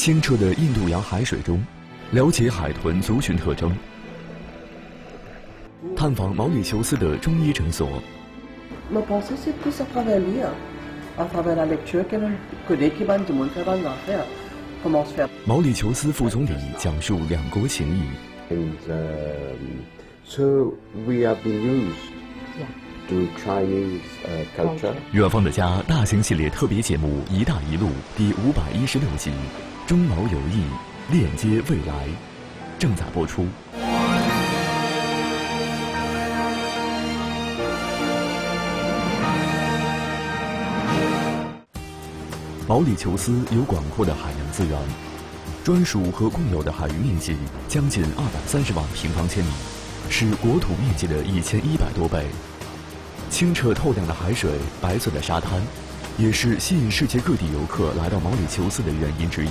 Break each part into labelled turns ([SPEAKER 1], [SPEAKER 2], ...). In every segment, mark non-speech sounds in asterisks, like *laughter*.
[SPEAKER 1] 清澈的印度洋海水中，了解海豚族群特征，探访毛里求斯的中医诊所。毛里求斯副总理讲述两国情谊。远方的家大型系列特别节目《一带一路》第五百一十六集《中毛友谊链接未来》正在播出。毛里求斯有广阔的海洋资源，专属和共有的海域面积将近二百三十万平方千米，是国土面积的一千一百多倍。清澈透亮的海水、白色的沙滩，也是吸引世界各地游客来到毛里求斯的原因之一。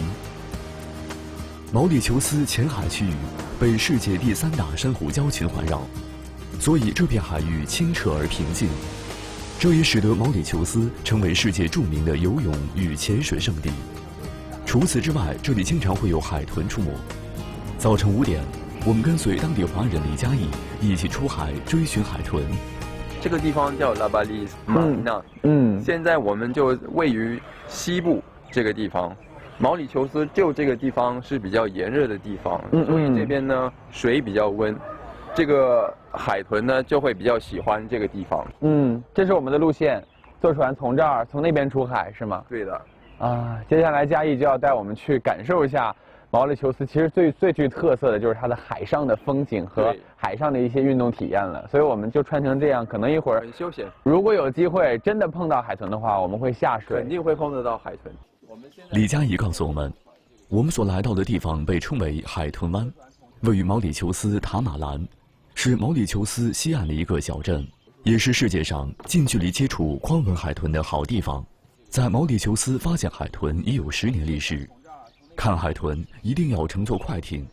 [SPEAKER 1] 毛里求斯前海区域被世界第三大珊瑚礁群环绕，所以这片海域清澈而平静。这也使得毛里求斯成为世界著名的游泳与潜水圣地。除此之外，这里经常会有海豚出没。早晨五点，我们跟随当地华人李嘉义一起出海追寻海豚。
[SPEAKER 2] 这个地方叫拉巴利马纳，嗯，现在我们就位于西部这个地方。毛里求斯就这个地方是比较炎热的地方，所以这边呢水比较温。这个海豚呢，就会比较喜欢这个地方。
[SPEAKER 3] 嗯，这是我们的路线，坐船从这儿从那边出海是吗？
[SPEAKER 2] 对的。
[SPEAKER 3] 啊，接下来嘉义就要带我们去感受一下毛里求斯。其实最最具特色的就是它的海上的风景和海上的一些运动体验了。所以我们就穿成这样，可能一会儿
[SPEAKER 2] 很休闲。
[SPEAKER 3] 如果有机会真的碰到海豚的话，我们会下水，
[SPEAKER 2] 肯定会碰得到海豚。
[SPEAKER 1] 李佳怡告诉我们，我们所来到的地方被称为海豚湾，位于毛里求斯塔马兰。是毛里求斯西岸的一个小镇，也是世界上近距离接触宽吻海豚的好地方。在毛里求斯发现海豚已有十年历史。看海豚一定要乘坐快艇，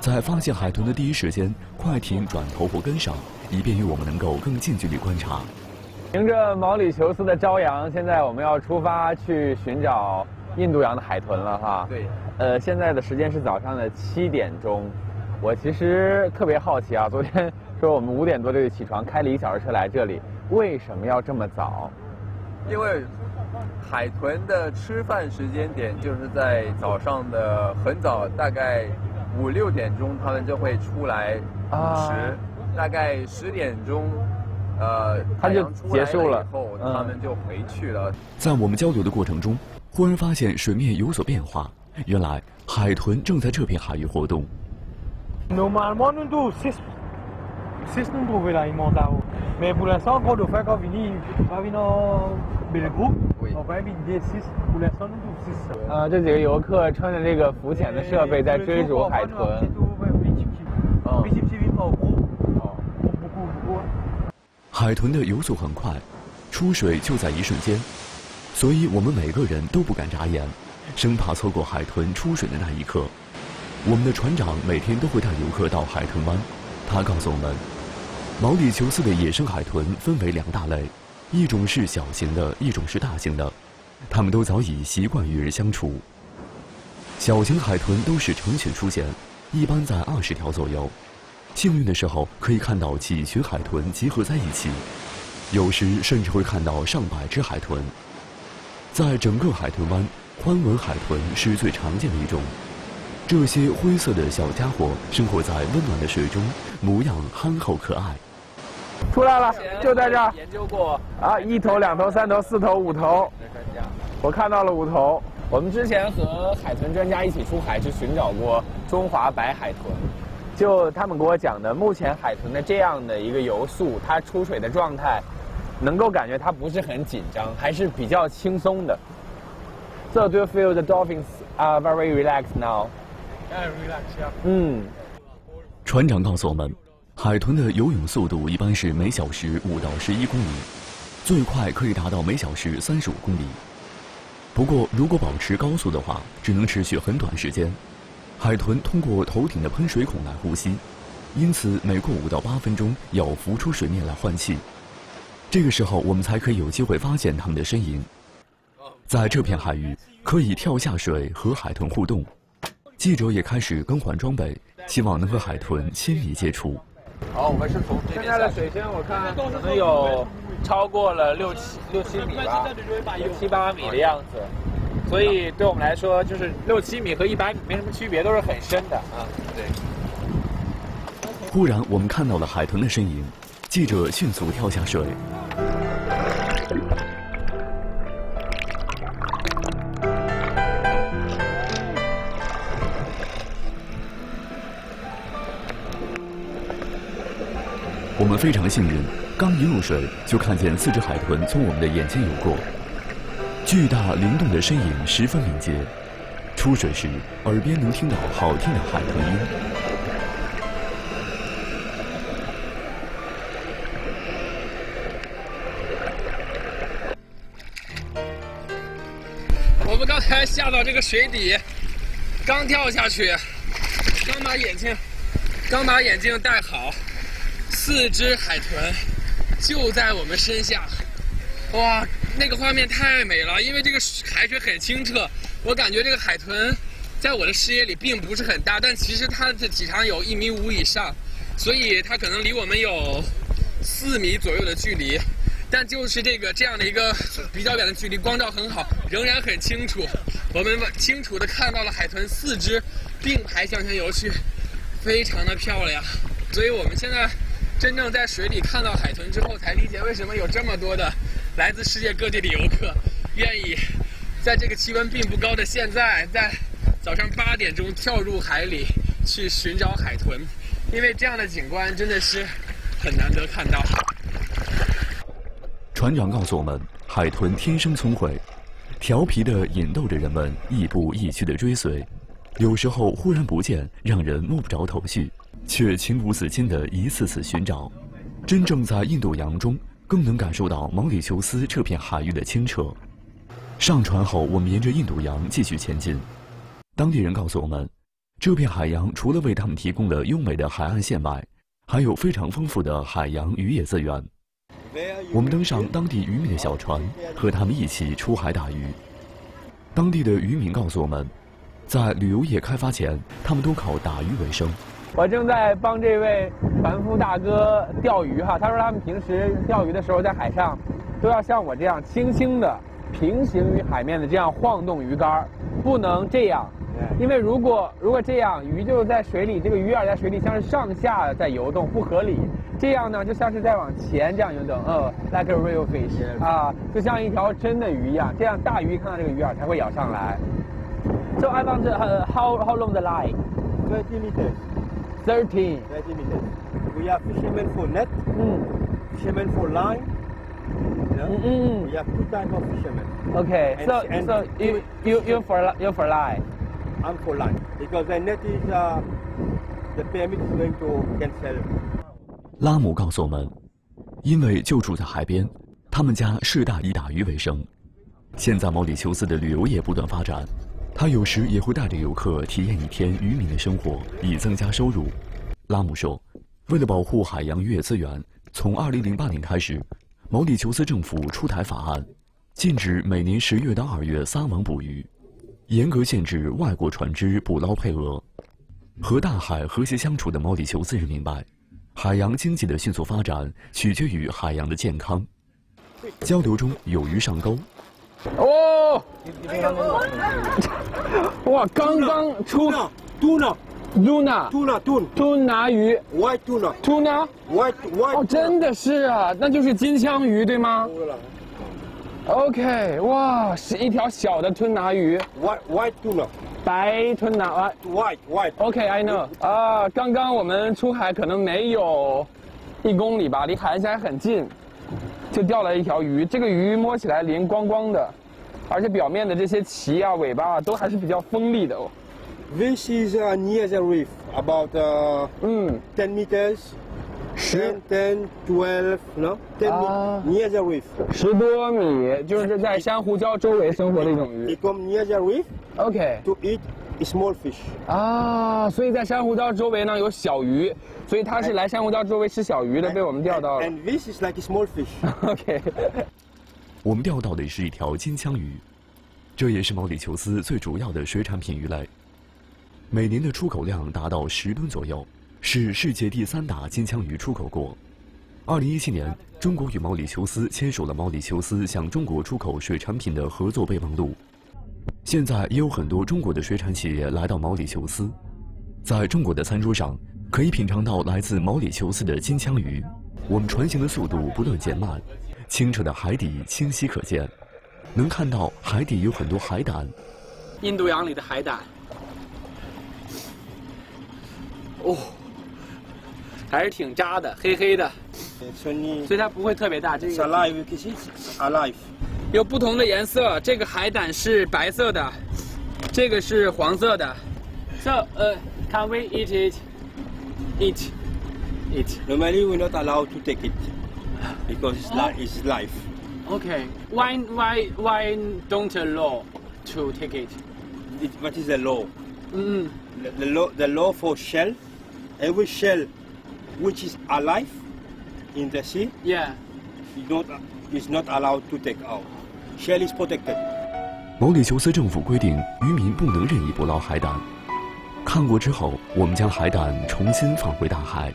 [SPEAKER 1] 在发现海豚的第一时间，快艇转头或跟上，以便于我们能够更近距离观察。
[SPEAKER 3] 迎着毛里求斯的朝阳，现在我们要出发去寻找印度洋的海豚了哈。
[SPEAKER 2] 对。
[SPEAKER 3] 呃，现在的时间是早上的七点钟。我其实特别好奇啊，昨天说我们五点多就起床，开了一小时车来这里，为什么要这么早？
[SPEAKER 2] 因为海豚的吃饭时间点就是在早上的很早，大概五六点钟，它们就会出来捕食，大概十点钟，呃，
[SPEAKER 3] 它就结束了
[SPEAKER 2] 以后，它们就回去了。
[SPEAKER 1] 在我们交流的过程中，忽然发现水面有所变化，原来海豚正在这片海域活动。
[SPEAKER 4] On va.
[SPEAKER 3] 啊，这几个游客穿着这个浮潜的设备在追逐海豚。
[SPEAKER 1] 海豚的游速很快，出水就在一瞬间，所以我们每个人都不敢眨眼，生怕错过海豚出水的那一刻。我们的船长每天都会带游客到海豚湾。他告诉我们，毛里求斯的野生海豚分为两大类，一种是小型的，一种是大型的。它们都早已习惯与人相处。小型海豚都是成群出现，一般在二十条左右。幸运的时候可以看到几群海豚集合在一起，有时甚至会看到上百只海豚。在整个海豚湾，宽吻海豚是最常见的一种。这些灰色的小家伙生活在温暖的水中，模样憨厚可爱。
[SPEAKER 3] 出来了，就在这儿。研究过啊，一头、两头、三头、四头、五头。我看到了五头。我们之前和海豚专家一起出海去寻找过中华白海豚，就他们给我讲的，目前海豚的这样的一个游速，它出水的状态，能够感觉它不是很紧张，还是比较轻松的。So do you feel the dolphins are very relaxed now?
[SPEAKER 1] react 嗯，船长告诉我们，海豚的游泳速度一般是每小时五到十一公里，最快可以达到每小时三十五公里。不过，如果保持高速的话，只能持续很短时间。海豚通过头顶的喷水孔来呼吸，因此每过五到八分钟要浮出水面来换气。这个时候，我们才可以有机会发现它们的身影。在这片海域，可以跳下水和海豚互动。记者也开始更换装备，希望能和海豚亲密接触。
[SPEAKER 3] 好，我们是从这现在的水深，我看可能有超过了六七六七米吧，七八米的样子。所以对我们来说，就是六七米和一百米没什么区别，都是很深的啊。对。
[SPEAKER 1] 忽然，我们看到了海豚的身影，记者迅速跳下水。我们非常幸运，刚一入水就看见四只海豚从我们的眼前游过。巨大灵动的身影十分敏捷，出水时耳边能听到好听的海豚音。
[SPEAKER 3] 我们刚才下到这个水底，刚跳下去，刚把眼镜，刚把眼镜戴好，四只海豚就在我们身下，哇！那个画面太美了，因为这个海水很清澈，我感觉这个海豚在我的视野里并不是很大，但其实它的体长有一米五以上，所以它可能离我们有四米左右的距离，但就是这个这样的一个比较远的距离，光照很好，仍然很清楚，我们清楚的看到了海豚四只并排向前游去，非常的漂亮，所以我们现在真正在水里看到海豚之后，才理解为什么有这么多的。来自世界各地的游客，愿意在这个气温并不高的现在，在早上八点钟跳入海里去寻找海豚，因为这样的景观真的是很难得看到。
[SPEAKER 1] 船长告诉我们，海豚天生聪慧，调皮的引逗着人们亦步亦趋的追随，有时候忽然不见，让人摸不着头绪，却情不自禁的一次次寻找。真正在印度洋中。更能感受到毛里求斯这片海域的清澈。上船后，我们沿着印度洋继续前进。当地人告诉我们，这片海洋除了为他们提供了优美的海岸线外，还有非常丰富的海洋渔业资源。我们登上当地渔民的小船，和他们一起出海打鱼。当地的渔民告诉我们，在旅游业开发前，他们都靠打鱼为生。
[SPEAKER 3] 我正在帮这位船夫大哥钓鱼哈，他说他们平时钓鱼的时候在海上，都要像我这样轻轻的平行于海面的这样晃动鱼竿，不能这样，因为如果如果这样，鱼就在水里，这个鱼饵在水里像是上下在游动，不合理。这样呢，就像是在往前这样游动，呃，like a real fish 啊，就像一条真的鱼一样，这样大鱼看到这个鱼饵才会咬上来。So I want to how how long the line?
[SPEAKER 5] Thirty meters.
[SPEAKER 3] Thirteen.
[SPEAKER 5] We have fishermen for net. Mm. Fishermen for line. You know? mm -hmm. We have two types of fishermen.
[SPEAKER 3] Okay. And, so and so you you you for you for line.
[SPEAKER 5] I'm for line because the net is uh, the permit is going to cancel.
[SPEAKER 1] 拉姆告诉我们，因为就住在海边，他们家世大以打鱼为生。现在毛里求斯的旅游业不断发展。他有时也会带着游客体验一天渔民的生活，以增加收入。拉姆说：“为了保护海洋渔业资源，从2008年开始，毛里求斯政府出台法案，禁止每年十月到二月撒网捕鱼，严格限制外国船只捕捞配额。和大海和谐相处的毛里求斯人明白，海洋经济的迅速发展取决于海洋的健康。交流中有鱼上钩。”
[SPEAKER 3] 哦，哇，刚刚出
[SPEAKER 5] ，tuna，tuna，tuna，tuna
[SPEAKER 3] 鱼
[SPEAKER 5] ，white
[SPEAKER 3] tuna，tuna，white
[SPEAKER 5] white，
[SPEAKER 3] 哦，真的是啊，那就是金枪鱼对吗？OK，哇，是一条小的吞拿鱼
[SPEAKER 5] ，white white tuna，
[SPEAKER 3] 白吞拿啊
[SPEAKER 5] ，white
[SPEAKER 3] white，OK，I know，啊，刚刚我们出海可能没有一公里吧，离海岸线还很近。就钓了一条鱼，这个鱼摸起来灵光光的，而且表面的这些鳍啊、尾巴啊都还是比较锋利的哦。
[SPEAKER 5] This is near the reef, about 嗯10 meters, 十 ten, twelve, no, ten near the reef.
[SPEAKER 3] 十多米，就是在珊瑚礁周围生活的一种鱼。
[SPEAKER 5] It come near the reef.
[SPEAKER 3] Okay.
[SPEAKER 5] To eat small fish.
[SPEAKER 3] 啊，所以在珊瑚礁周围呢有小鱼。所以它是来珊瑚礁周围吃小鱼的，被我们钓到了。
[SPEAKER 5] And this is like a small fish.
[SPEAKER 3] OK。
[SPEAKER 1] 我们钓到的是一条金枪鱼，这也是毛里求斯最主要的水产品鱼类。每年的出口量达到十吨左右，是世界第三大金枪鱼出口国。二零一七年，中国与毛里求斯签署了毛里求斯向中国出口水产品的合作备忘录。现在也有很多中国的水产企业来到毛里求斯，在中国的餐桌上可以品尝到来自毛里求斯的金枪鱼。我们船行的速度不断减慢，清澈的海底清晰可见，能看到海底有很多海胆。
[SPEAKER 3] 印度洋里的海胆。哦，还是挺扎的，黑黑的，所以它不会特别大。这个
[SPEAKER 5] alive，
[SPEAKER 3] 有不同的颜色，这个海胆是白色的，这个是黄色的。So, uh, can we eat it? Eat, eat.
[SPEAKER 5] Normally, we're not allowed to take it because it's li it's life.
[SPEAKER 3] Okay. Why, why, why don't allow to take it?
[SPEAKER 5] it what is the law? Mm. The, the law, the law for shell. every shell which is alive in the sea,
[SPEAKER 3] yeah,
[SPEAKER 5] is not is not allowed to take out. Shell is protected.
[SPEAKER 1] 毛里求斯政府规定，渔民不能任意捕捞海胆。看过之后，我们将海胆重新放回大海。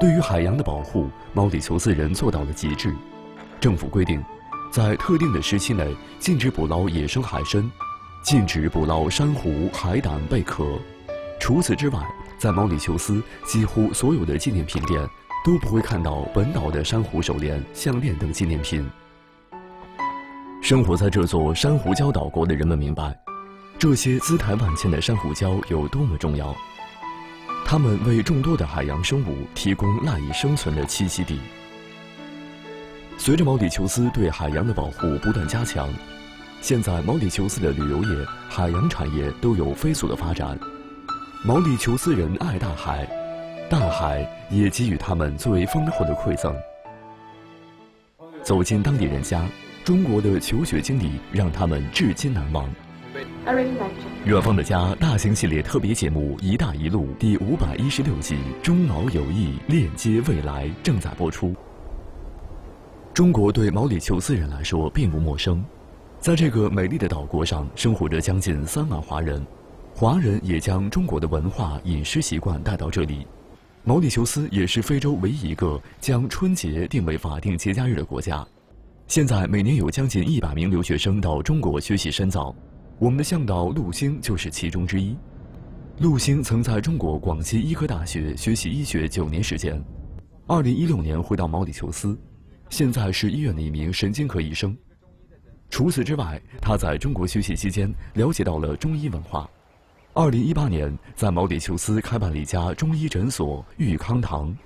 [SPEAKER 1] 对于海洋的保护，毛里求斯人做到了极致。政府规定，在特定的时期内禁止捕捞野生海参，禁止捕捞珊瑚、海胆、贝壳。除此之外，在毛里求斯，几乎所有的纪念品店都不会看到本岛的珊瑚手链、项链等纪念品。生活在这座珊瑚礁岛国的人们明白，这些姿态万千的珊瑚礁有多么重要。它们为众多的海洋生物提供赖以生存的栖息地。随着毛里求斯对海洋的保护不断加强，现在毛里求斯的旅游业、海洋产业都有飞速的发展。毛里求斯人爱大海，大海也给予他们最为丰厚的馈赠。走进当地人家，中国的求学经历让他们至今难忘。远方的家大型系列特别节目《一带一路》第五百一十六集《中毛友谊链接未来》正在播出。中国对毛里求斯人来说并不陌生，在这个美丽的岛国上生活着将近三万华人。华人也将中国的文化、饮食习惯带到这里。毛里求斯也是非洲唯一一个将春节定为法定节假日的国家。现在每年有将近一百名留学生到中国学习深造，我们的向导陆星就是其中之一。陆星曾在中国广西医科大学学习医学九年时间，二零一六年回到毛里求斯，现在是医院的一名神经科医生。除此之外，他在中国学习期间了解到了中医文化。二零一八年，在毛里求斯开办了一家中医诊所——玉康堂。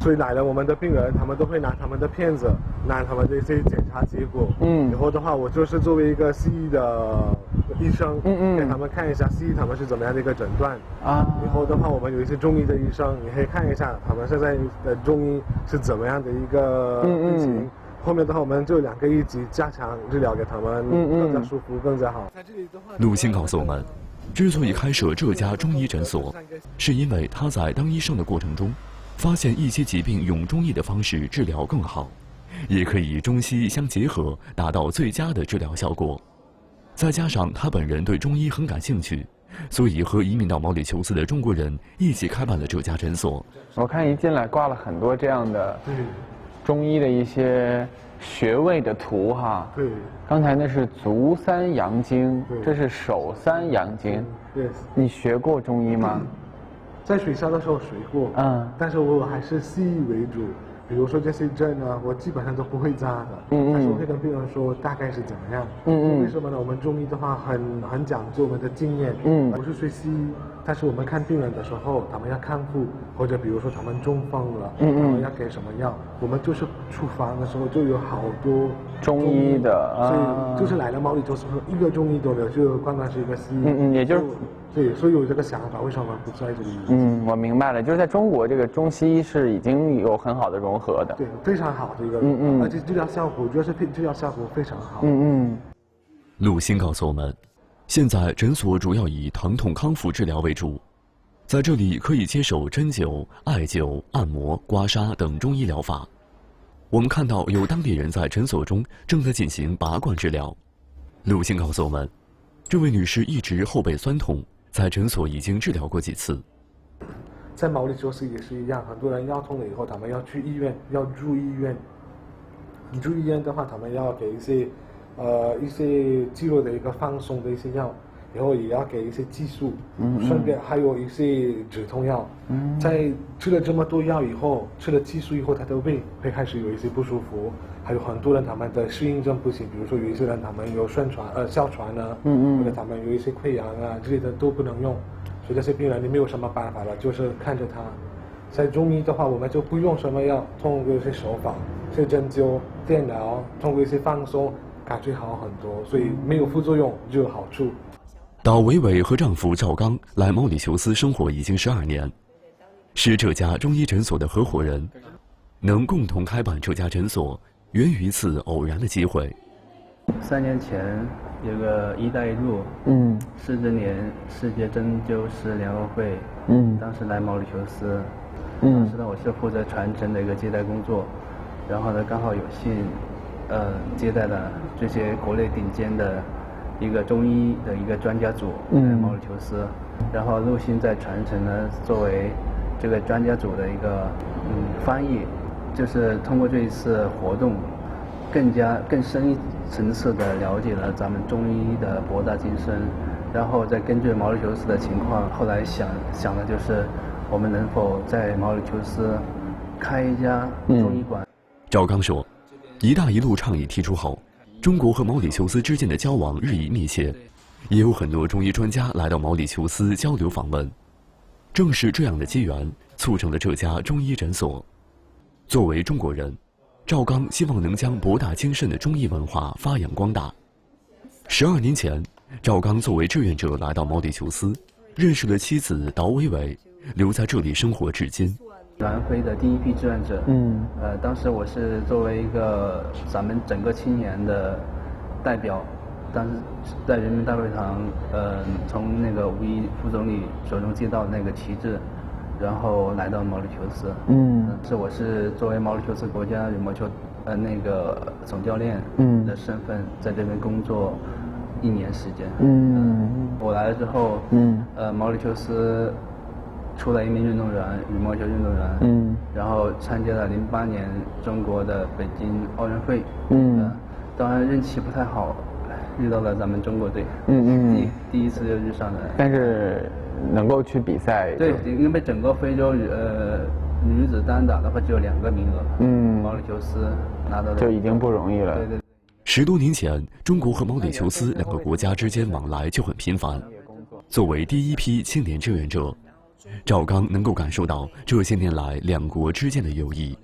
[SPEAKER 6] 所以来了我们的病人，他们都会拿他们的片子，拿他们的一些检查结果。嗯。以后的话，我就是作为一个西医的医生，嗯嗯，给他们看一下西医他们是怎么样的一个诊断。啊。以后的话，我们有一些中医的医生，你可以看一下他们现在的中医是怎么样的一个病情。后面的话，我们就两个一级加强治疗给他们，更加舒服，更加好。
[SPEAKER 1] 陆星告诉我们。之所以开设这家中医诊所，是因为他在当医生的过程中，发现一些疾病用中医的方式治疗更好，也可以中西医相结合，达到最佳的治疗效果。再加上他本人对中医很感兴趣，所以和移民到毛里求斯的中国人一起开办了这家诊所。
[SPEAKER 3] 我看一进来挂了很多这样的中医的一些。穴位的图哈，
[SPEAKER 6] 对，
[SPEAKER 3] 刚才那是足三阳经，这是手三阳经，
[SPEAKER 6] 对，
[SPEAKER 3] 你学过中医吗？
[SPEAKER 6] 在学校的时候学过，嗯，但是我还是西医为主。比如说这些针呢，我基本上都不会扎的，嗯嗯，但是我会跟病人说大概是怎么样，嗯嗯，为什么呢？我们中医的话很很讲究我们的经验，嗯，不是学西医，但是我们看病人的时候，他们要看护，或者比如说他们中风了，嗯嗯，要给什么药，我们就是处方的时候就有好多
[SPEAKER 3] 中医的，
[SPEAKER 6] 所以就是来了毛里求斯，一个中医都没有，就刚刚是一个西医，
[SPEAKER 3] 嗯嗯，也就是。
[SPEAKER 6] 对，所以有这个想法，为什么不在这里？
[SPEAKER 3] 嗯，我明白了，就是在中国，这个中西医是已经有很好的融合的。
[SPEAKER 6] 对，非常好的一个，嗯嗯，而且治疗效果主要是治疗效果非常好。嗯嗯。
[SPEAKER 1] 陆星告诉我们，现在诊所主要以疼痛康复治疗为主，在这里可以接受针灸、艾灸、按摩、刮痧等中医疗法。我们看到有当地人在诊所中正在进行拔罐治疗。陆星告诉我们，这位女士一直后背酸痛，在诊所已经治疗过几次。
[SPEAKER 6] 在毛里求斯也是一样，很多人腰痛了以后，他们要去医院，要住医院。你住医院的话，他们要给一些，呃，一些肌肉的一个放松的一些药，然后也要给一些激素，顺便还有一些止痛药。在吃了这么多药以后，吃了激素以后，他的胃会开始有一些不舒服。还有很多人他们的适应症不行，比如说有一些人他们有哮喘，呃，哮喘呢，或者他们有一些溃疡啊之类的都不能用。所以这些病人你没有什么办法了，就是看着他。在中医的话，我们就不用什么药，通过一些手法，些针灸、电疗，通过一些放松，感觉好很多。所以没有副作用就有好处。
[SPEAKER 1] 岛维伟和丈夫赵刚来毛里求斯生活已经十二年，是这家中医诊所的合伙人。能共同开办这家诊所，源于一次偶然的机会。
[SPEAKER 7] 三年前有个“一带一路”嗯，四十年世界针灸师联合会嗯，当时来毛里求斯，嗯，当时呢我是负责传承的一个接待工作，然后呢刚好有幸，呃接待了这些国内顶尖的一个中医的一个专家组嗯毛里求斯，然后陆星在传承呢作为这个专家组的一个嗯翻译，就是通过这一次活动。更加更深一层次的了解了咱们中医的博大精深，然后再根据毛里求斯的情况，后来想想的就是我们能否在毛里求斯开一家中医馆。
[SPEAKER 1] 赵刚说：“一带一路倡议提出后，中国和毛里求斯之间的交往日益密切，也有很多中医专家来到毛里求斯交流访问。正是这样的机缘，促成了这家中医诊所。作为中国人。”赵刚希望能将博大精深的中医文化发扬光大。十二年前，赵刚作为志愿者来到毛里求斯，认识了妻子岛维维，留在这里生活至今。
[SPEAKER 7] 南非的第一批志愿者，嗯，呃，当时我是作为一个咱们整个青年的代表，当时在人民大会堂，呃，从那个吴一副总理手中接到那个旗帜。然后来到毛里求斯，嗯，是我是作为毛里求斯国家羽毛球呃那个总教练的身份在这边工作一年时间，嗯，我来了之后，嗯，呃毛里求斯出了一名运动员羽毛球运动员，嗯，然后参加了零八年中国的北京奥运会，嗯，当然运气不太好，遇到了咱们中国队，嗯嗯，第第一次就遇上了，
[SPEAKER 3] 但是。能够去比赛，
[SPEAKER 7] 对，因为整个非洲呃女子单打的话只有两个名额，嗯，毛里求斯拿到
[SPEAKER 3] 就已经不容易了。
[SPEAKER 7] 对对。
[SPEAKER 1] 十多年前，中国和毛里求斯两个国家之间往来就很频繁。作为第一批青年志愿者，赵刚能够感受到这些年来两国之间的友谊。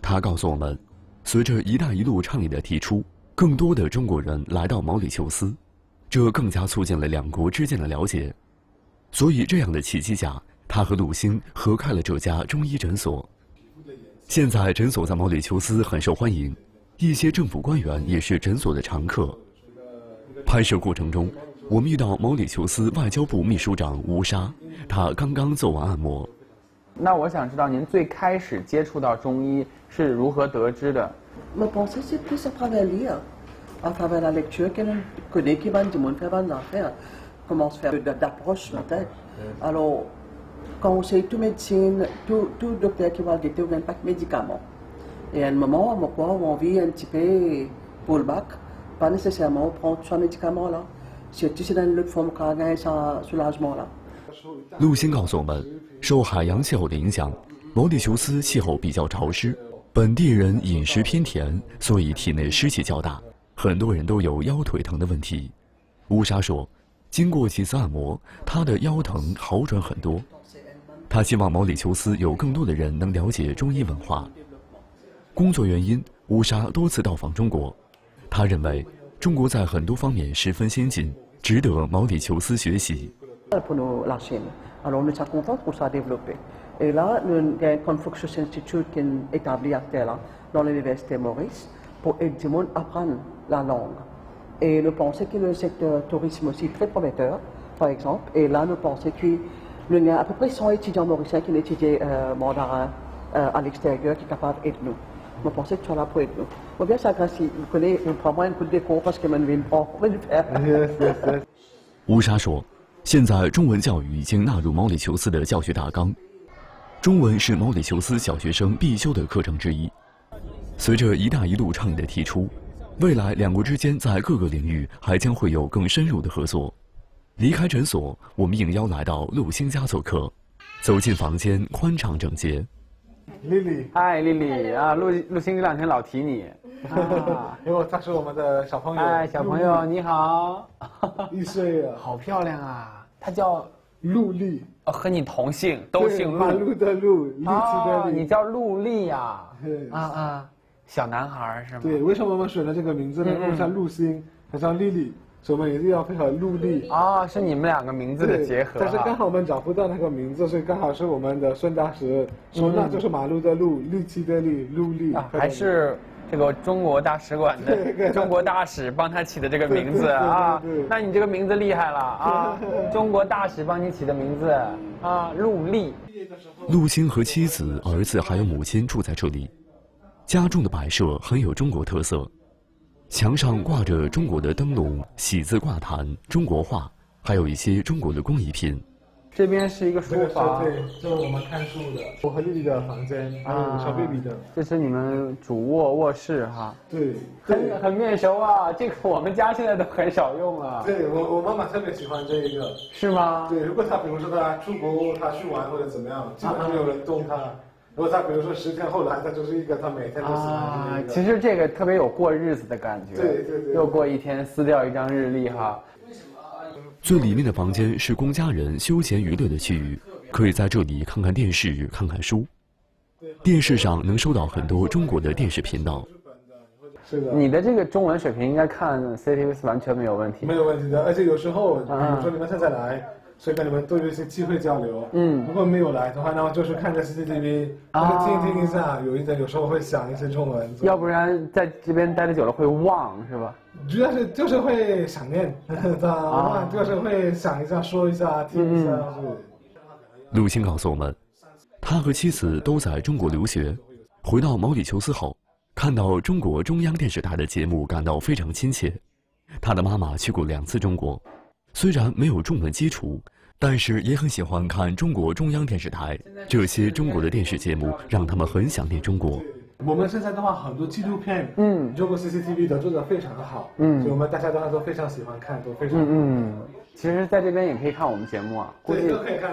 [SPEAKER 1] 他告诉我们，随着“一带一路”倡议的提出，更多的中国人来到毛里求斯，这更加促进了两国之间的了解。所以，这样的契机下，他和鲁星合开了这家中医诊所。现在，诊所在毛里求斯很受欢迎，一些政府官员也是诊所的常客。拍摄过程中，我们遇到毛里求斯外交部秘书长吴莎，他刚刚做完按摩。
[SPEAKER 3] 那我想知道，您最开始接触到中医是如何得知的
[SPEAKER 1] 陆星告诉我们受海洋气候的影响毛里求斯气候比较潮湿本地人饮食偏甜所以体内湿气较大很多人都有腰腿疼的问题。乌莎说经过几次按摩她的腰疼好转很多。她希望毛里求斯有更多的人能了解中医文化。工作原因乌莎多次到访中国。她认为中国在很多方面十分先进，值得毛里求斯学习。
[SPEAKER 8] Et nous pensons que le secteur tourisme aussi est très prometteur, par exemple. Et là, nous pensons qu'il y a à peu près 100 étudiants mauriciens qui étudient euh, mandarin euh, à l'extérieur qui sont capables d'aider nous. Je pensais que tu allais pour être. Ou bien ça, quand il connaît, il prend moins un coup de déco parce que maintenant, on va le faire.
[SPEAKER 6] Yes, yes, yes.
[SPEAKER 1] 乌莎说：“现在中文教育已经纳入毛里求斯的教学大纲，中文是毛里求斯小学生必修的课程之一。随着‘一带一路’倡议的提出，未来两国之间在各个领域还将会有更深入的合作。”离开诊所，我们应邀来到陆星家做客。走进房间，宽敞整洁。
[SPEAKER 6] 丽丽，
[SPEAKER 3] 嗨，丽丽啊，陆陆星这两天老提你，
[SPEAKER 6] 因为他是我们的小朋友。
[SPEAKER 3] 哎，小朋友你好，*laughs*
[SPEAKER 6] 一岁了，
[SPEAKER 3] 好漂亮啊！她叫
[SPEAKER 6] 陆丽，
[SPEAKER 3] 和你同姓，都姓陆。
[SPEAKER 6] 马路的陆，立起的
[SPEAKER 3] 你叫陆丽呀？啊啊，小男孩是吗？
[SPEAKER 6] 对，为什么我们选了这个名字呢？因为像陆星，他叫丽丽。所以我们一定要配合陆丽
[SPEAKER 3] 啊，是你们两个名字的结合。
[SPEAKER 6] 但是刚好我们找不到那个名字，所以刚好是我们的孙大使说，那就是马路的路，绿气的绿，陆丽。
[SPEAKER 3] 还是这个中国大使馆的 *laughs* 中国大使帮他起的这个名字啊？那你这个名字厉害了啊！*laughs* 中国大使帮你起的名字啊，陆丽。
[SPEAKER 1] 陆星和妻子、儿子还有母亲住在这里，家中的摆设很有中国特色。墙上挂着中国的灯笼、喜字挂毯、中国画，还有一些中国的工艺品。
[SPEAKER 3] 这边是一个书房，
[SPEAKER 6] 对，这是我们看书的。我和丽丽的房间，还有小 baby 的。
[SPEAKER 3] 这是你们主卧卧室哈。
[SPEAKER 6] 对，
[SPEAKER 3] 很很面熟啊，这个我们家现在都很少用了。
[SPEAKER 6] 对我，我妈妈特别喜欢这一个。
[SPEAKER 3] 是吗？
[SPEAKER 6] 对，如果她比如说她出国，她去玩或者怎么样，基本上没有人动她。如果他比如说十天后来，他就是一个他每天都啊，
[SPEAKER 3] 其实这个特别有过日子的感觉。
[SPEAKER 6] 对对对。
[SPEAKER 3] 又过一天，撕掉一张日历哈。
[SPEAKER 1] 最里面的房间是公家人休闲娱乐的区域，可以在这里看看电视、看看书。电视上能收到很多中国的电视频道。
[SPEAKER 6] 是的。
[SPEAKER 3] 你的这个中文水平应该看 CTV 完全没有问题。
[SPEAKER 6] 没有问题的，而且有时候，比如说你们现在来。所以跟你们多有一些机会交流。嗯，如果没有来的话那我，就是看着 CCTV，就是听听一下。有一点有时候会想一些中文。
[SPEAKER 3] 要不然在这边待的久了会忘，是吧？
[SPEAKER 6] 主要是就是会想念，*laughs* 啊，就是会想一下，说一下，听一下。
[SPEAKER 1] 陆星告诉我们，他和妻子都在中国留学，回到毛里求斯后，看到中国中央电视台的节目，感到非常亲切。他的妈妈去过两次中国。虽然没有中文基础，但是也很喜欢看中国中央电视台这些中国的电视节目，让他们很想念中国。
[SPEAKER 6] 我们现在的话，很多纪录片，嗯，中国 CCTV 的做的非常的好，嗯，所以我们大家的话都非常喜欢看，都非常嗯。
[SPEAKER 3] 其实在这边也可以看我们节目啊，估计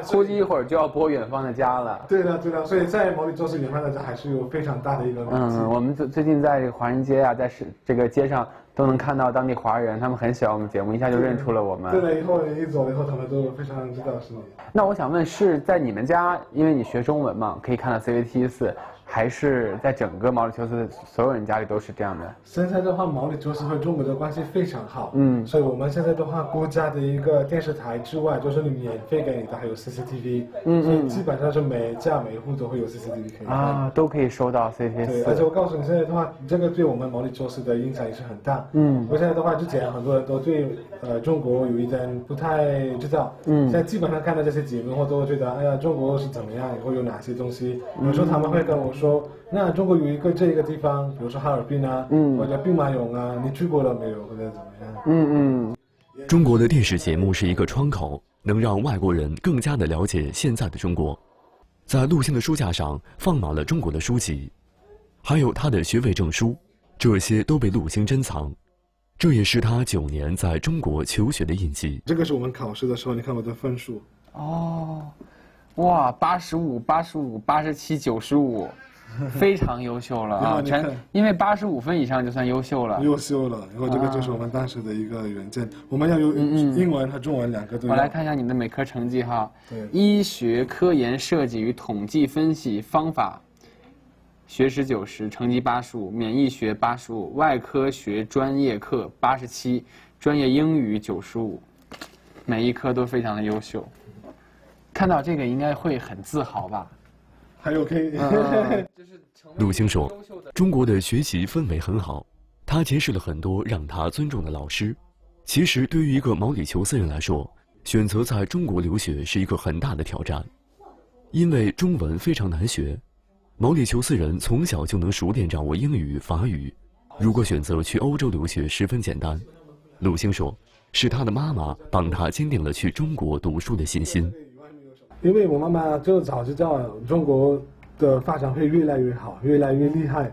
[SPEAKER 3] 估计一会儿就要播《远方的家》了。
[SPEAKER 6] 对的，对的。所以在毛里求斯，《远方的家》还是有非常大的一个嗯，
[SPEAKER 3] 我们最最近在华人街啊，在是这个街上。都能看到当地华人，他们很喜欢我们节目，一下就认出了我们。
[SPEAKER 6] 对了，以后一走了以后，他们都非常知道是吗。
[SPEAKER 3] 那我想问，是在你们家，因为你学中文嘛，可以看到 CVT 四。还是在整个毛里求斯所有人家里都是这样的。
[SPEAKER 6] 现在的话，毛里求斯和中国的关系非常好。嗯，所以我们现在的话，国家的一个电视台之外，就是免费给你的，还有 CCTV。嗯嗯。基本上是每家每户都会有 CCTV 可以。
[SPEAKER 3] 啊，都可以收到 CCTV。
[SPEAKER 6] 对，而且我告诉你，现在的话，这个对我们毛里求斯的影响也是很大。嗯。我现在的话，之前很多人都对呃中国有一点不太知道。嗯。现在基本上看到这些节目后，都会觉得，哎呀，中国是怎么样，以后有哪些东西。有时候他们会跟我说。那中国有一个这个地方，比如说哈尔滨啊，嗯，或者兵马俑啊，你去过了没有，或者怎么样？嗯
[SPEAKER 1] 嗯。中国的电视节目是一个窗口，能让外国人更加的了解现在的中国。在陆星的书架上放满了中国的书籍，还有他的学位证书，这些都被陆星珍藏，这也是他九年在中国求学的印记。
[SPEAKER 6] 这个是我们考试的时候，你看我的分数。
[SPEAKER 3] 哦，哇，八十五，八十五，八十七，九十五。*laughs* 非常优秀了啊！全因为八十五分以上就算优秀了。
[SPEAKER 6] 优秀了，然后这个就是我们当时的一个原件。我们要用英文和中文两个都。
[SPEAKER 3] 我来看一下你的每科成绩哈。对。医学科研设计与统计分析方法，学时九十，成绩八十五；免疫学八十五，外科学专业课八十七，专业英语九十五，每一科都非常的优秀。看到这个应该会很自豪吧？
[SPEAKER 6] 还 OK。*laughs*
[SPEAKER 1] 陆星说：“中国的学习氛围很好，他结识了很多让他尊重的老师。其实，对于一个毛里求斯人来说，选择在中国留学是一个很大的挑战，因为中文非常难学。毛里求斯人从小就能熟练掌握英语、法语。如果选择去欧洲留学，十分简单。鲁星说：“是他的妈妈帮他坚定了去中国读书的信心。”
[SPEAKER 6] 因为我妈妈就早就知道中国的发展会越来越好，越来越厉害。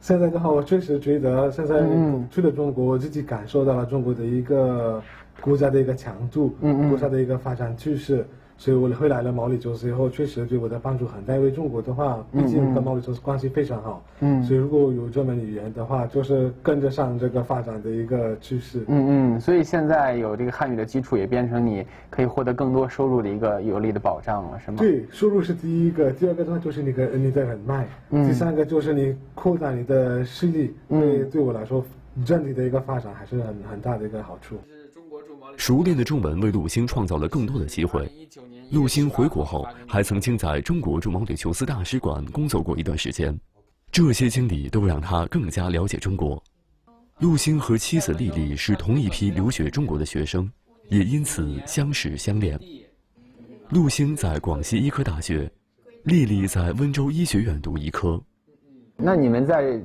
[SPEAKER 6] 现在的话，我确实觉得现在去了中国，我自己感受到了中国的一个国家的一个强度，国家的一个发展趋势。所以我会来了毛里求斯以后，确实对我的帮助很大。因为中国的话，毕竟跟毛里求斯关系非常好，嗯，所以如果有这门语言的话，就是跟得上这个发展的一个趋势。
[SPEAKER 3] 嗯嗯，所以现在有这个汉语的基础，也变成你可以获得更多收入的一个有力的保障了，是吗？
[SPEAKER 6] 对，收入是第一个，第二个的话就是你的你的人脉，第三个就是你扩大你的势力。对，对我来说，整体的一个发展还是很很大的一个好处。
[SPEAKER 1] 熟练的中文为陆星创造了更多的机会。陆星回国后，还曾经在中国驻毛里求斯大使馆工作过一段时间，这些经历都让他更加了解中国。陆星和妻子丽丽是同一批留学中国的学生，也因此相识相恋。陆星在广西医科大学，丽丽在温州医学院读医科。
[SPEAKER 3] 那你们在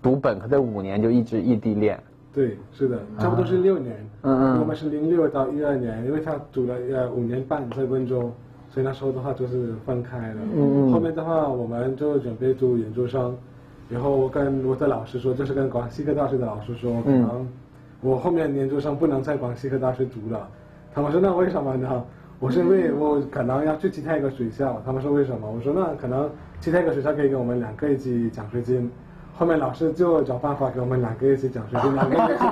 [SPEAKER 3] 读本科的五年就一直异地恋？
[SPEAKER 6] 对，是的，差不多是六年。嗯嗯。我们是零六到一二年，因为他读了呃五年半在温州，所以那时候的话就是分开了。嗯嗯。后面的话，我们就准备读研究生，然后跟我的老师说，就是跟广西科大学的老师说，可能我后面研究生不能在广西科大学读了。他们说那为什么呢？*laughs* 我是因为我可能要去其他一个学校。他们说为什么？我说那可能其他一个学校可以给我们两个一起奖学金。后面老师就找办法给我们两个一起奖学金，*laughs* 两个一起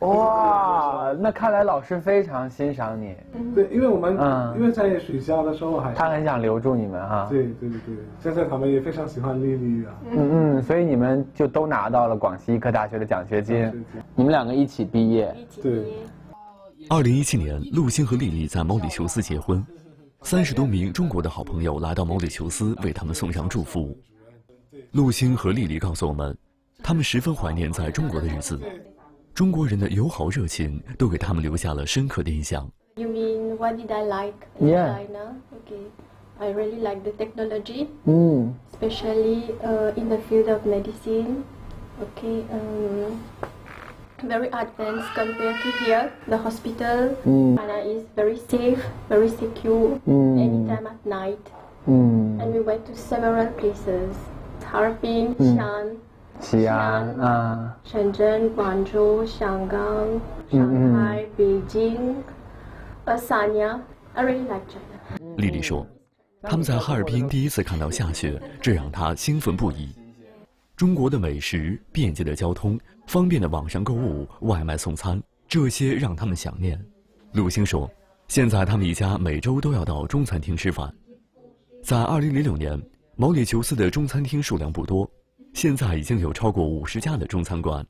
[SPEAKER 6] 读。
[SPEAKER 3] 哇，那看来老师非常欣赏你。
[SPEAKER 6] 对，因为我们嗯因为在学校的时候还
[SPEAKER 3] 他很想留住你们哈。
[SPEAKER 6] 对对对，现在他们也非常喜欢丽丽啊。
[SPEAKER 3] 嗯嗯，所以你们就都拿到了广西医科大学的奖学金。你们两个一起毕业。
[SPEAKER 6] 对。
[SPEAKER 1] 二零一七年，陆星和丽丽在毛里求斯结婚，三十多名中国的好朋友来到毛里求斯为他们送上祝福。陆星和丽丽告诉我们，他们十分怀念在中国的日子，中国人的友好热情都给他们留下了深刻的印象。
[SPEAKER 9] You mean what did I like in China? Okay, I really like the technology, especially in the field of medicine. Okay, very advanced compared to here. The hospital China is very safe, very secure anytime at night, and we went to several places. 哈尔滨、西安、西安啊，深圳、广州、香港、上海、北京、呃，三亚。I really like China。
[SPEAKER 1] 丽丽说，他们在哈尔滨第一次看到下雪，这让她兴奋不已。中国的美食、便捷的交通、方便的网上购物、外卖送餐，这些让他们想念。陆星说，现在他们一家每周都要到中餐厅吃饭。在二零零六年。毛里求斯的中餐厅数量不多，现在已经有超过五十家的中餐馆。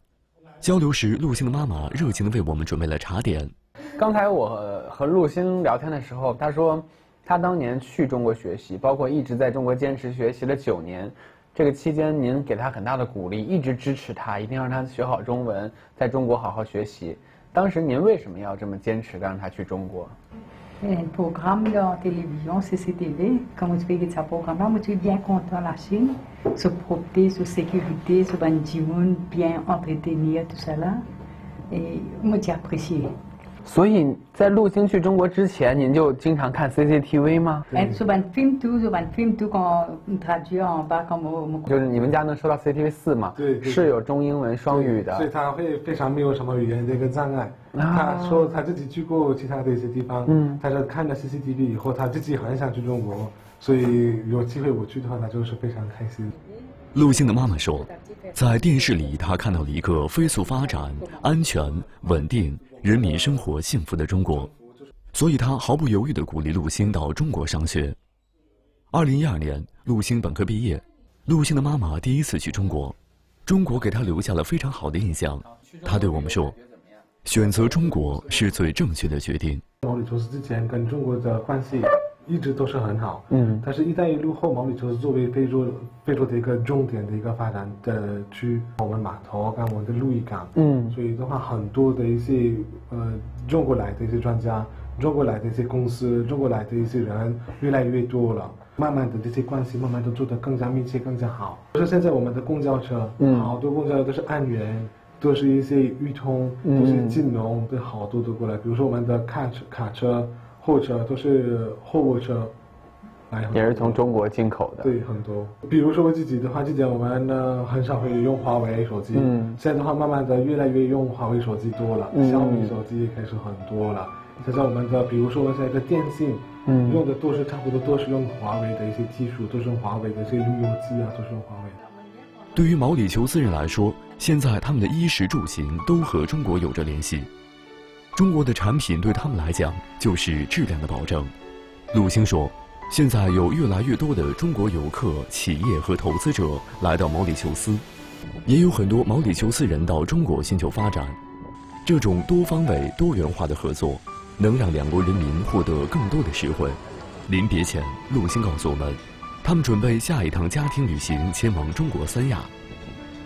[SPEAKER 1] 交流时，陆星的妈妈热情地为我们准备了茶点。
[SPEAKER 3] 刚才我和陆星聊天的时候，他说，他当年去中国学习，包括一直在中国坚持学习了九年，这个期间您给他很大的鼓励，一直支持他，一定让他学好中文，在中国好好学习。当时您为什么要这么坚持让他去中国
[SPEAKER 10] ？Un programme de télévision, CCTV, quand on fait ce programme-là, je suis bien content la Chine, sur propreté, sur sécurité, sur bien entretenir, tout là. Et moi, j'ai apprécié.
[SPEAKER 3] 所以在陆星去中国之前，您就经常看 CCTV 吗？
[SPEAKER 10] 就
[SPEAKER 3] 是你们家能收到 CCTV 四吗？
[SPEAKER 6] 对，
[SPEAKER 3] 是有中英文双语的，
[SPEAKER 6] 所以他会非常没有什么语言的一个障碍。他说他自己去过其他的一些地方，嗯，他说看了 CCTV 以后，他自己很想去中国，所以有机会我去的话，他就是非常开心。
[SPEAKER 1] 陆星的妈妈说，在电视里她看到了一个飞速发展、安全、稳定。人民生活幸福的中国，所以他毫不犹豫的鼓励陆星到中国上学。二零一二年，陆星本科毕业，陆星的妈妈第一次去中国，中国给他留下了非常好的印象。他对我们说：“选择中国是最正确的决定。”
[SPEAKER 6] 毛里求斯之前跟中国的关系一直都是很好。嗯。但是“一带一路”后，毛里求斯作为非洲非洲的一个重点的一个发展的区，我们码头跟我们的陆一港，嗯，所以的话，很多的一些呃中国来的一些专家、中国来的一些公司、中国来的一些人越来越多了。慢慢的这些关系慢慢都做得更加密切、更加好。就是现在我们的公交车，嗯，好多公交车都是按元。都是一些裕通，都是金融，都好多都过来。比如说我们的卡车、卡车、货车都是货物车，
[SPEAKER 3] 也是从中国进口的。
[SPEAKER 6] 对，很多。比如说我自己的话，之前我们呢很少会用华为手机，嗯，现在的话慢慢的越来越用华为手机多了，小米手机也开始很多了。再像我们的，比如说现在的电信，嗯，用的都是差不多都是用华为的一些技术，都是用华为的这些路由器啊，都是用华为的。
[SPEAKER 1] 对于毛里求斯人来说，现在他们的衣食住行都和中国有着联系。中国的产品对他们来讲就是质量的保证。陆星说：“现在有越来越多的中国游客、企业和投资者来到毛里求斯，也有很多毛里求斯人到中国寻求发展。这种多方位、多元化的合作，能让两国人民获得更多的实惠。”临别前，陆星告诉我们。他们准备下一趟家庭旅行前往中国三亚。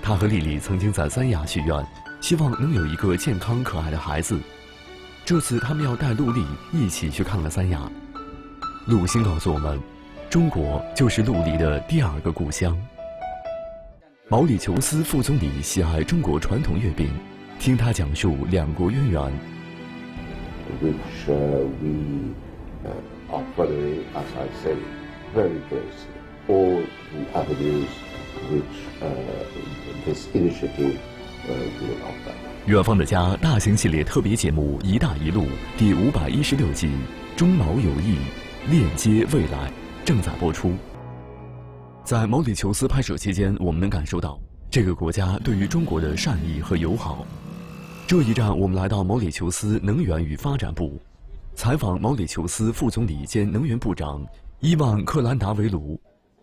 [SPEAKER 1] 他和丽丽曾经在三亚许愿，希望能有一个健康可爱的孩子。这次他们要带陆丽一起去看了三亚。陆星告诉我们，中国就是陆丽的第二个故乡。毛里求斯副总理喜爱中国传统月饼，听他讲述两国渊源。
[SPEAKER 11] Which we are following, as I say. very closely all the avenues which this initiative
[SPEAKER 1] 远方的家大型系列特别节目《一带一路》第五百一十六集《中毛友谊，链接未来》正在播出。在毛里求斯拍摄期间，我们能感受到这个国家对于中国的善意和友好。这一站，我们来到毛里求斯能源与发展部，采访毛里求斯副总理兼能源部长。伊万克兰达维鲁，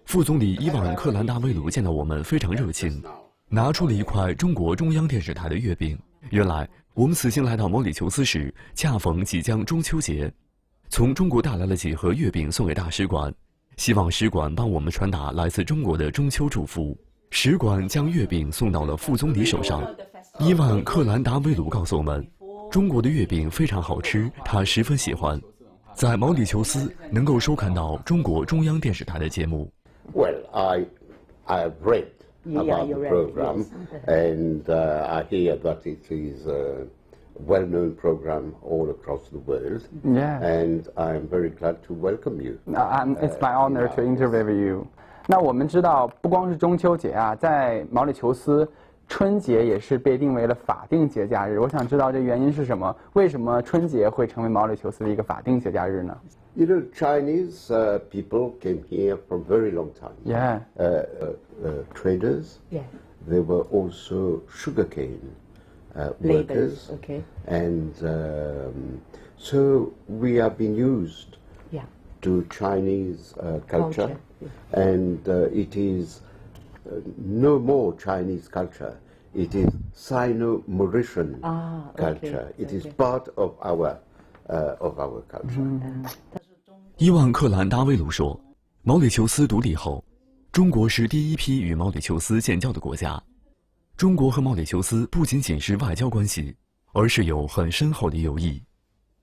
[SPEAKER 1] 副总理伊万克兰达维鲁见到我们非常热情，拿出了一块中国中央电视台的月饼。原来我们此行来到毛里求斯时，恰逢即将中秋节，从中国带来了几盒月饼送给大使馆，希望使馆帮我们传达来自中国的中秋祝福。使馆将月饼送到了副总理手上。伊万克兰达维鲁告诉我们，中国的月饼非常好吃，他十分喜欢。在毛里求斯能够收看到中国中央电视台的节目。
[SPEAKER 11] Well, I I have read about the program, *laughs* and I hear that it is a well-known program all across the world. Yeah. And I'm very glad to welcome you.
[SPEAKER 3] It's my honor to interview you. 那我们知道，不光是中秋节啊，在毛里求斯。春节也是被定为了法定节假日，我想知道这原因是什么？为什么春节会成为毛里求斯的一个法定节假日呢
[SPEAKER 11] ？You know, Chinese uh, people came here for a very long time.
[SPEAKER 3] Yeah.
[SPEAKER 11] Uh, uh, traders.
[SPEAKER 12] Yeah.
[SPEAKER 11] They were also sugarcane workers.
[SPEAKER 12] Okay.
[SPEAKER 11] And um, so we have been used.
[SPEAKER 12] Yeah.
[SPEAKER 11] To Chinese culture, and it is. no more Chinese culture. It is Sino-Mauritian ah, culture. It is part of our of our culture. Mm-hmm.
[SPEAKER 1] 伊万克兰达维鲁说：“毛里求斯独立后，中国是第一批与毛里求斯建交的国家。中国和毛里求斯不仅仅是外交关系，而是有很深厚的友谊。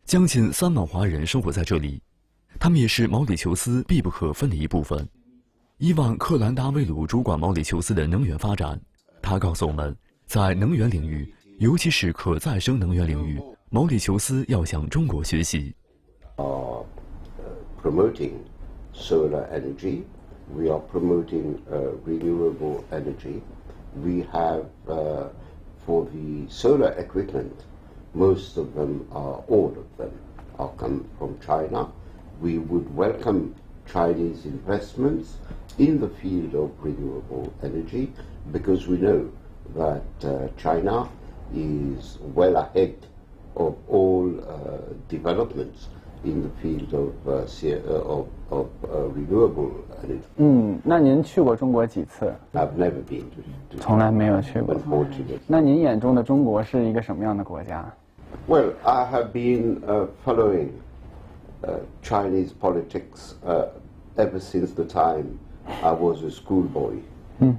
[SPEAKER 1] 将近三万华人生活在这里，他们也是毛里求斯必不可分的一部分。”伊万克兰达维鲁主管毛里求斯的能源发展，他告诉我们，在能源领域，尤其是可再生能源领域，毛里求斯要向中国学习。
[SPEAKER 11] Are promoting solar energy. We are promoting renewable energy. We have for the solar equipment. Most of them are all of them are come from China. We would welcome Chinese investments. in the field of renewable energy because we know that uh, China is well ahead of all uh, developments in the field of uh, of, of renewable energy.
[SPEAKER 3] 嗯，那您去过中国几次？
[SPEAKER 11] I've never been
[SPEAKER 3] to. 从来没有去过。
[SPEAKER 11] Unfortunately.
[SPEAKER 3] 那您眼中的中国是一个什么样的国家？
[SPEAKER 11] Well, I have been following uh, Chinese politics uh, ever since the time I was a schoolboy, mm.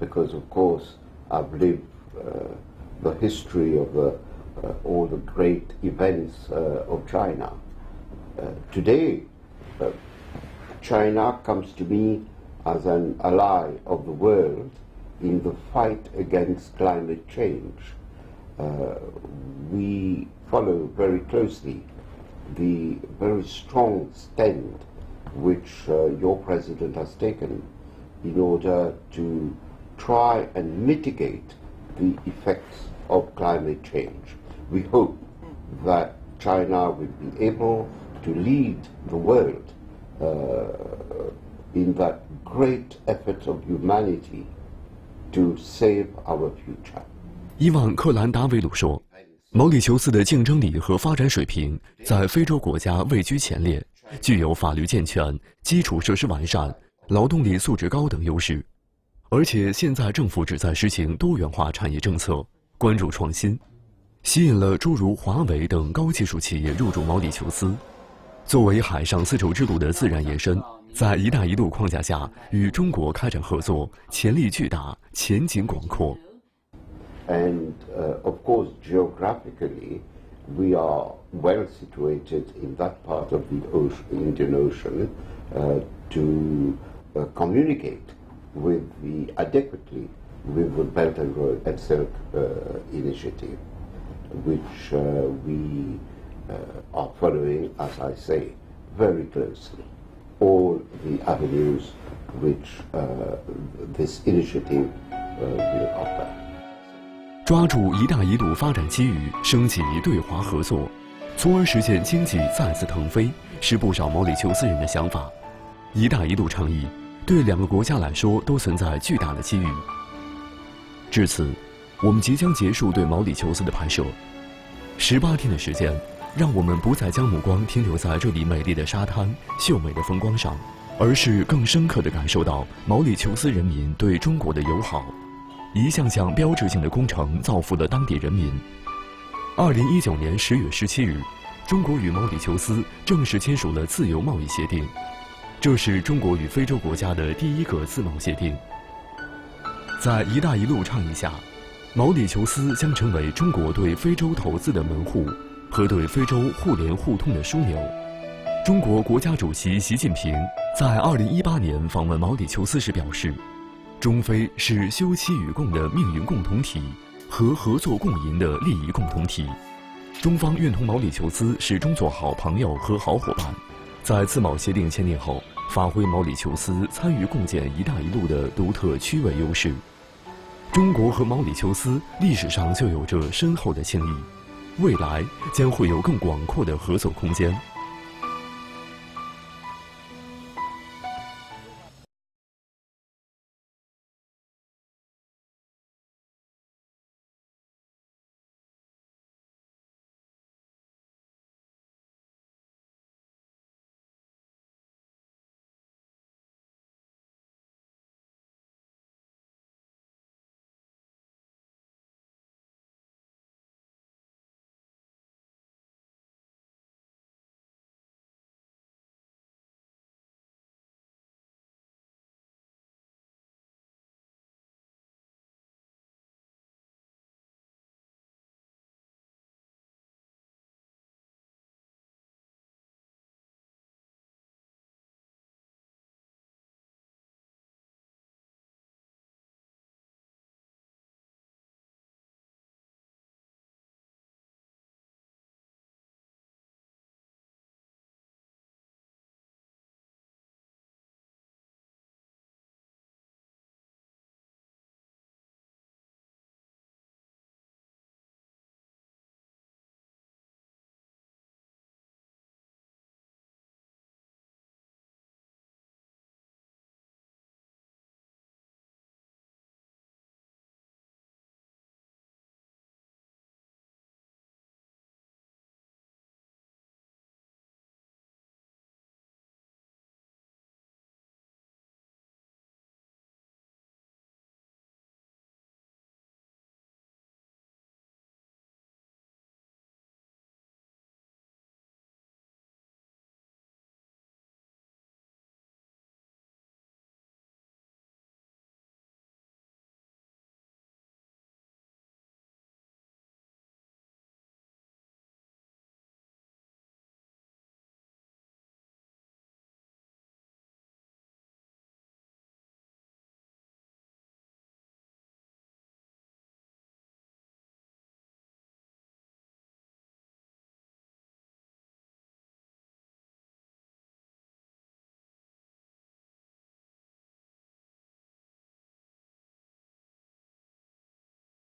[SPEAKER 11] because of course I've lived the history of the, all the great events of China. today, China comes to me as an ally of the world in the fight against climate change. Uh, we follow very closely the very strong stand which uh, your president has taken in order to try and mitigate the effects of climate change. We hope that China will be able to lead the world uh, in that great effort of humanity to save our future.
[SPEAKER 1] 伊万克兰达维鲁说。毛里求斯的竞争力和发展水平在非洲国家位居前列，具有法律健全、基础设施完善、劳动力素质高等优势。而且现在政府旨在实行多元化产业政策，关注创新，吸引了诸如华为等高技术企业入驻毛里求斯。作为海上丝绸之路的自然延伸，在“一带一路”框架下与中国开展合作，潜力巨大，前景广阔。
[SPEAKER 11] And uh, of course, geographically, we are well situated in that part of the ocean, Indian Ocean uh, to uh, communicate with the adequately with the Belt and Road and Silk uh, initiative, which uh, we uh, are following, as I say, very closely. All the avenues which this initiative will offer.
[SPEAKER 1] 抓住“一带一路”发展机遇，升级对华合作，从而实现经济再次腾飞，是不少毛里求斯人的想法。“一带一路”倡议对两个国家来说都存在巨大的机遇。至此，我们即将结束对毛里求斯的拍摄。十八天的时间，让我们不再将目光停留在这里美丽的沙滩、秀美的风光上，而是更深刻地感受到毛里求斯人民对中国的友好。一项项标志性的工程造福了当地人民。二零一九年十月十七日，中国与毛里求斯正式签署了自由贸易协定，这是中国与非洲国家的第一个自贸协定。在“一带一路”倡议下，毛里求斯将成为中国对非洲投资的门户和对非洲互联互通的枢纽。中国国家主席习近平在二零一八年访问毛里求斯时表示。中非是休戚与共的命运共同体和合作共赢的利益共同体，中方愿同毛里求斯始终做好朋友和好伙伴，在自贸协定签订后，发挥毛里求斯参与共建“一带一路”的独特区位优势。中国和毛里求斯历史上就有着深厚的情谊，未来将会有更广阔的合作空间。